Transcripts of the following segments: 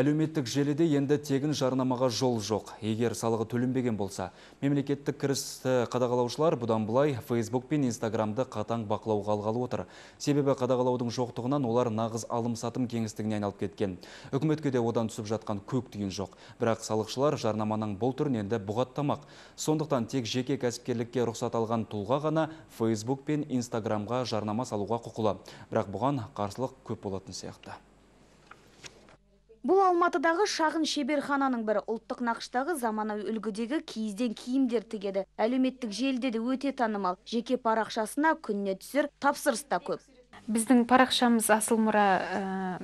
Әлеуметтік желіде енді тегін жарнамаға жол жоқ. Егер салығы төленбеген болса, мемлекеттік кірісті қадағалаушылар бұдан бұлай Facebook пен Instagramды қатаң бақылауға алғалы отыр. Себебі қадағалаудың жоқтығынан олар нағыз алым-сатым кеңістігіне айналып кеткен. Үкіметке де одан түсіп жатқан көк түйін жоқ. Бірақ салықшылар жарнаманың бұл түрін енді бұғаттамақ. Сондықтан тек жеке кәсіпкерлікке рұқсат алған тұлға ғана Facebook пен Instagramға жарнама салуға құқылы. Бірақ бұған қарсылық көп болатын сияқты. Бұл Алматыдағы шағын шеберхананың бірі ұлттық нақыштағы заманауи үлгідегі киізден киімдер тігеді. Әлеуметтік желіде де өте танымал. Жеке парақшасына күніне түсер тапсырыс та көп. біздің парақшамыз асыл мұра ә,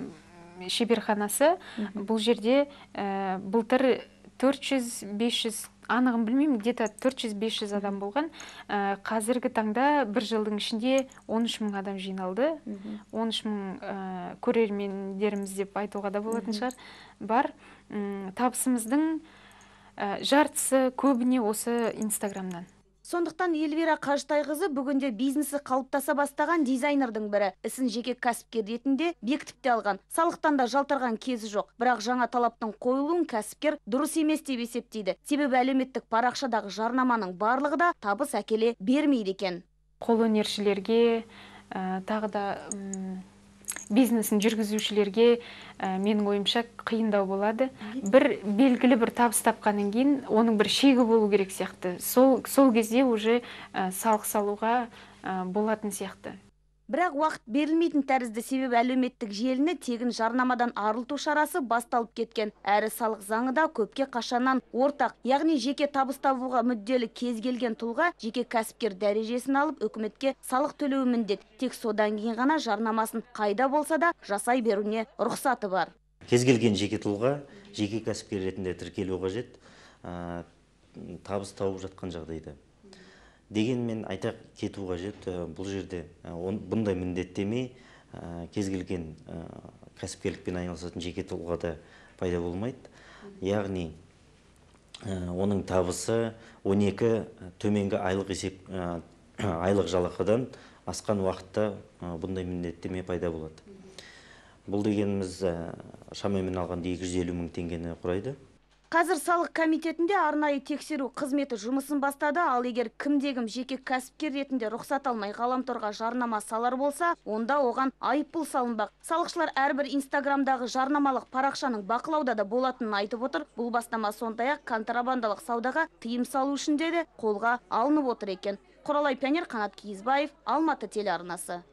шеберханасы бұл жерде ә, былтыр 400-500 анығын білмеймін где то 400-500 адам болған. Ә, қазіргі таңда бір жылдың ішінде 13 мың адам жиналды. 13 мың ә, көрермендеріміз деп айтуға да болатын шығар бар. Табысымыздың ә, жартысы көбіне осы инстаграмнан. Сондықтан Эльвира Қажытайқызы бүгінде бизнесі қалыптаса бастаған дизайнердің бірі. Ісін жеке кәсіпкер ретінде бекітіп те алған. Салықтан да жалтарған кезі жоқ. Бірақ жаңа талаптың қойылуын кәсіпкер дұрыс емес деп есептейді. Себебі әлеуметтік парақшадағы жарнаманың барлығы да табыс әкеле бермейді екен. қолөнершілерге ә, тағы да бизнесін жүргізушілерге ә, менің ойымша қиындау болады. Бір белгілі бір табыс тапқаннан кейін оның бір шегі болу керек сияқты. Сол, сол кезде уже ә, салық салуға ә, болатын сияқты. Бірақ уақыт берілмейтін тәрізді себебі әлеуметтік желіні тегін жарнамадан арылту шарасы басталып кеткен. Әрі салық заңы да көпке қашаннан ортақ. Яғни жеке табыс табуға мүдделі кез келген тұлға жеке кәсіпкер дәрежесін алып үкіметке салық төлеуі міндет. Тек содан кейін ғана жарнамасын қайда болса да жасай беруіне рұқсаты бар. кез келген жеке тұлға жеке кәсіпкер ретінде тіркелу қажет ә, табыс тауып жатқан жағдайда дегенмен айта кету қажет ә, бұл жерде. Он- бұндай міндеттеме ә, кез келген кәсіпкерлікпен айналысатын жеке тұлғада пайда болмайды. Яғни оның табысы 12 төменгі айлық есеп айлық жалақыдан асқан уақытта бұндай міндеттеме пайда болады. Бұл дегеніміз шамамен алғанда 250 мың теңгені құрайды. Қазір салық комитетінде арнайы тексеру қызметі жұмысын бастады, ал егер кімде-кім жеке кәсіпкер ретінде рұқсат алмай ғаламторға жарнама салар болса, онда оған айыппұл салынбақ. Салықшылар әрбір инстаграмдағы жарнамалық парақшаның бақылауда да болатынын айтып отыр. Бұл бастама сондай-ақ контрабандалық саудаға тыйым салу үшін де қолға алынып отыр екен. Құралай Пионер Қанат Киізбаев, Алматы телеарнасы.